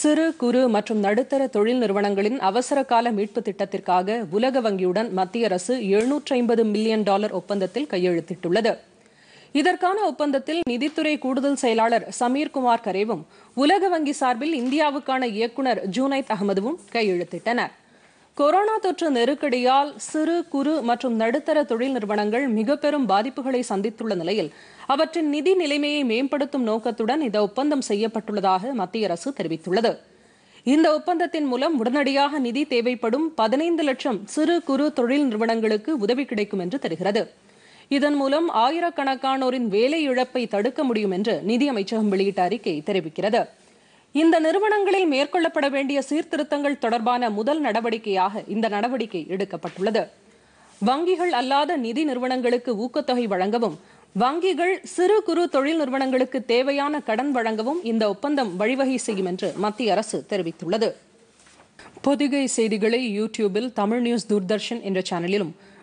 சிறு குறு மற்றும் நடுத்தர தொழில் நிறுவனங்களின் அவசர கால மீட்பு திட்டத்திற்காக உலக வங்கியுடன் மத்திய அரசு எழுநூற்றி ஐம்பது மில்லியன் டாலர் ஒப்பந்தத்தில் கையெழுத்திட்டுள்ளது. இதற்கான ஒப்பந்தத்தில் நிதித்துறை கூடுதல் செயலாளர் சமீர்குமார் கரேவும் உலக வங்கி சார்பில் இந்தியாவுக்கான இயக்குநர் ஜூனைத் அகமதுவும் கையெழுத்திட்டனர். கொரோனா தொற்று நெருக்கடியால் சிறு குறு மற்றும் நடுத்தர தொழில் நிறுவனங்கள் மிக பெரும் பாதிப்புகளை சந்தித்துள்ள நிலையில் அவற்றின் நிதி நிலைமையை மேம்படுத்தும் நோக்கத்துடன் இந்த ஒப்பந்தம் செய்யப்பட்டுள்ளதாக மத்திய அரசு தெரிவித்துள்ளது. இந்த ஒப்பந்தத்தின் மூலம் உடனடியாக நிதி தேவைப்படும் பதினைந்து லட்சம் சிறு குறு தொழில் நிறுவனங்களுக்கு உதவி கிடைக்கும் என்று தெரிகிறது. இதன் மூலம் ஆயிரக்கணக்கானோரின் வேலை இழப்பை தடுக்க முடியும் என்று நிதி அமைச்சகம் வெளியிட்ட அறிக்கை தெரிவிக்கிறது. இந்த நிறுவனங்களில் மேற்கொள்ளப்பட வேண்டிய சீர்திருத்தங்கள் தொடர்பான முதல் நடவடிக்கையாக இந்த நடவடிக்கை எடுக்கப்பட்டுள்ளது. வங்கிகள் அல்லாத நிதி நிறுவனங்களுக்கு ஊக்கத்தொகை வழங்கவும் வங்கிகள் சிறு குறு தொழில் நிறுவனங்களுக்கு தேவையான கடன் வழங்கவும் இந்த ஒப்பந்தம் வழிவகை செய்யும் என்று மத்திய அரசு தெரிவித்துள்ளது. பொதிகை செய்திகளை யூடியூபில் தமிழ் நியூஸ் தூர்தர்ஷன் என்ற சேனலிலும்